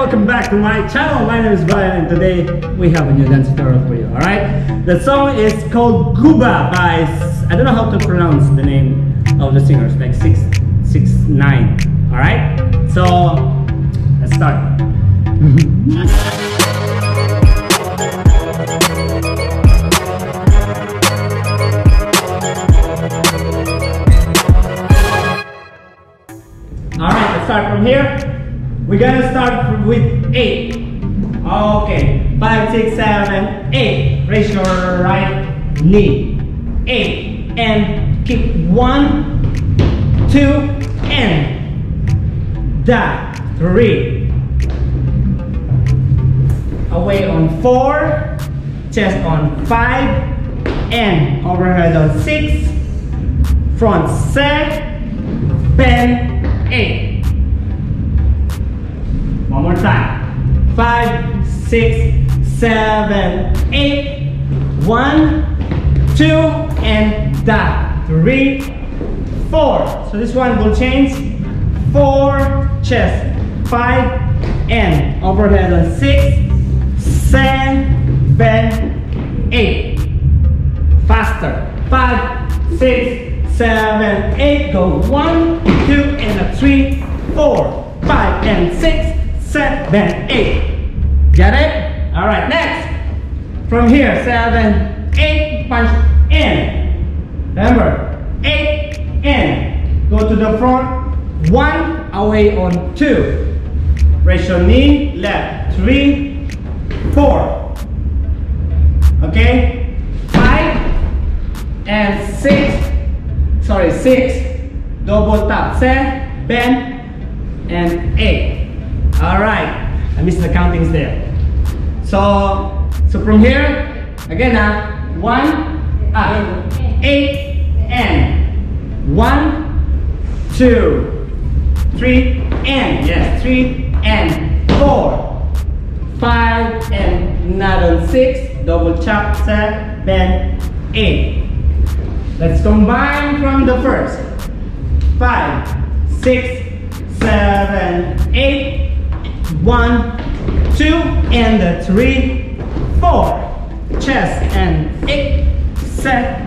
welcome back to my channel. My name is Bryan and today we have a new dance tutorial for you, alright? The song is called Gooba by, I don't know how to pronounce the name of the singers, like 669, alright? So, let's start. Alright, let's start from here. Gonna start with eight. Okay, five, six, seven, eight. Raise your right knee. Eight. And keep one, two, and that. Three. Away on four. Chest on five. And overhead on six. Front set. Bend eight. More time. Five, six, seven, eight. One, two, and that. Three, four. So this one will change. Four, chest. Five, and overhead six, seven, eight. Faster. Five, six, seven, eight. Go one, two, and a three, four, five, and six, seven, eight. Get it? All right, next. From here, seven, eight, punch in. Remember, eight, in. Go to the front, one, away on two. Raise your knee, left, three, four. Okay? Five and six, sorry, six, double tap, seven, and eight. All right. I missed the countings there. So, so from here, again, uh, one, up, eight, and one, two, three, and yes, three, and four, five, and not on six, double chop, seven, eight. Let's combine from the first. Five, six, seven, eight, one, two, and the three, four. Chest and eight, set,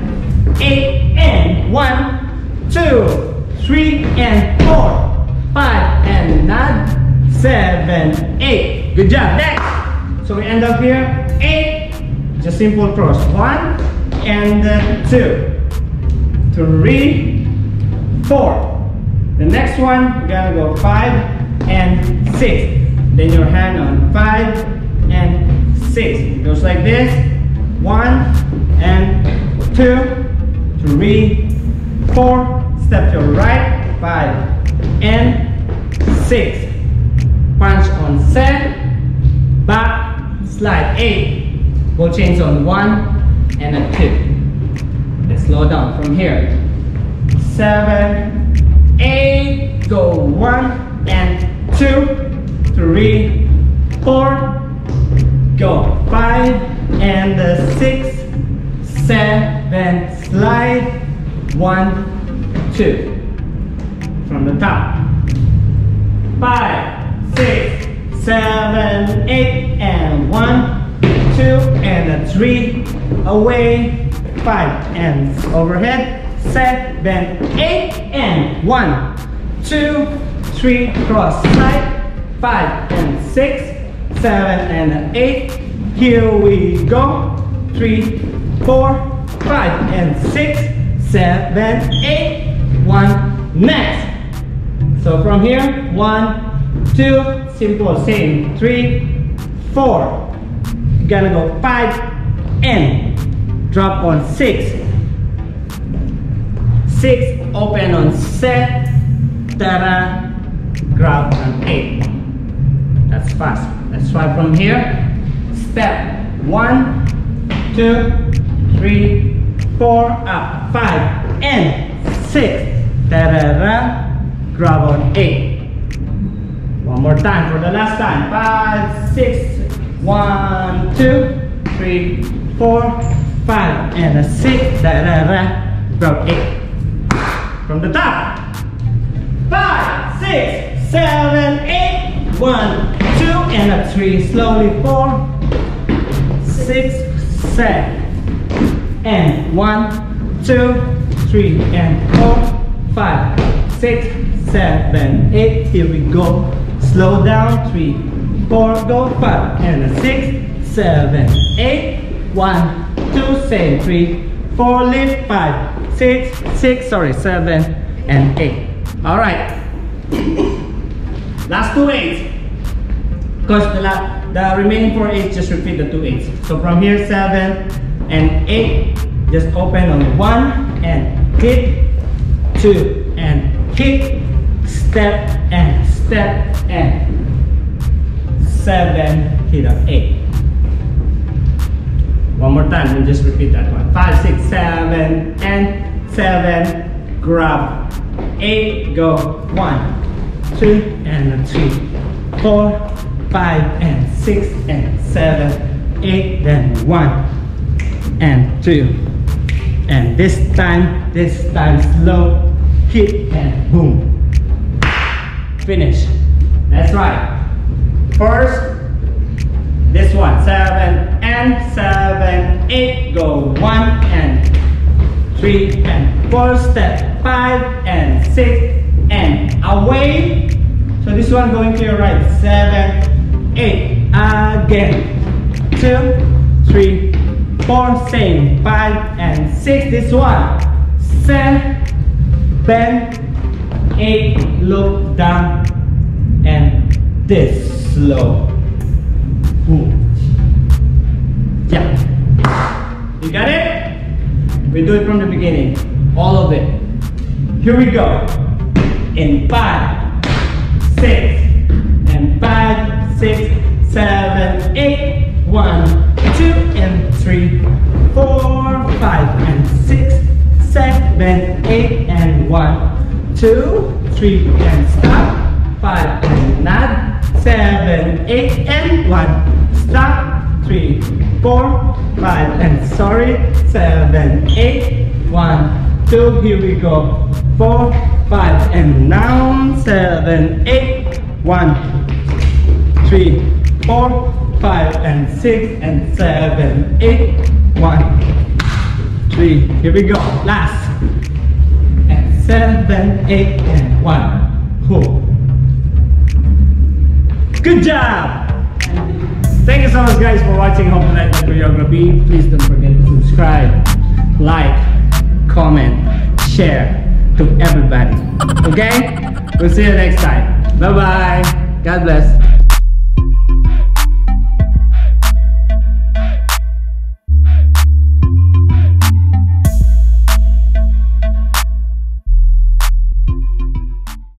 eight, and one, two, three, and four, five, and nine, seven, eight. Good job. Next. So we end up here, eight, just simple cross. One, and two, three, four. The next one, we're gonna go five and six. Then your hand on five and six. It goes like this. One and two, three, four. Step to your right. Five and six. Punch on seven, Back. Slide. Eight. Go chains on one and a two. Let's slow down from here. Seven, eight. Go one and two three, four, go. Five and six, seven, slide. One, two. From the top. Five, six, seven, eight, and one, two, and three, away, five, and overhead, seven, eight, and one, two, three, cross side, five and six, seven and eight. Here we go. Three, four, five and six, seven, eight. One, next. So from here, one, two, simple, same. Three, four. You're gonna go five and drop on six. Six, open on set, ta grab on eight. That's fast. Let's try from here. Step one, two, three, four, up, five, and six. Da-da-da. Grab on eight. One more time for the last time. Five, six, one, two, three, four, five, and a six. Da-da-da. Grab eight. From the top. Five, six, seven, eight. One, two, and a three, slowly four, six, seven, and one, two, three, and four, five, six, seven, eight. Here we go. Slow down. Three, four, go five, and a six, seven, eight. One, two, same. Three, four, lift five, six, six. Sorry, seven, and eight. All right. Last two eights. Because the, the remaining four eights, just repeat the two eights. So from here, seven and eight, just open on one and hit, two and kick, step and step and seven, hit up eight. One more time, we'll just repeat that one. Five, six, seven, and seven, grab, eight, go, one, two, and three, four, five, and six, and seven, eight, then one, and two, and this time, this time slow, hit, and boom. Finish. That's right. First, this one, seven and seven, eight, go one and three and four, step five and six and away. So this one going to your right, seven, eight, again, two, three, four, same, five and six. This one, seven, bend, eight. look down, and this slow. Boom. Yeah. You got it? We do it from the beginning. All of it. Here we go. In five, six, and five, six, seven, eight. One, two, and three, four, five, and six, seven, eight, and one, two, three, and stop. Five, and nod. Seven, eight, and one. Stop. Three, four, five, and sorry. Seven, eight, one, two. Here we go. Four, five, and down. Seven, eight, one, three, four, five, and six, and seven, eight, one, three. Here we go. Last. And seven, eight, and one. Cool. Good job! Thank you so much guys for watching Hope You Like My Choreography. Please don't forget to subscribe, like, comment, share to everybody. Okay? We'll see you next time. Bye bye. God bless.